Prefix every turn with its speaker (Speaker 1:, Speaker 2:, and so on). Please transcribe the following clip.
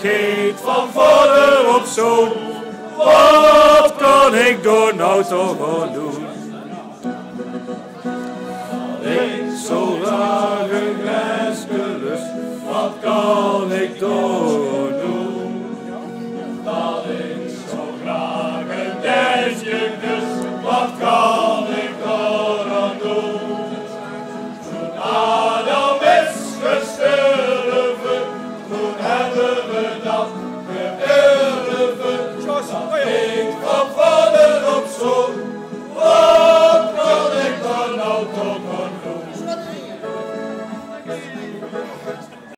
Speaker 1: geet van vader op zoon. Wat kan ik door nou toch aan doen? Ik zo graag een wat kan ik door doen? Dat ik zo graag een ijsje lust, wat kan hebben we dat geëerd.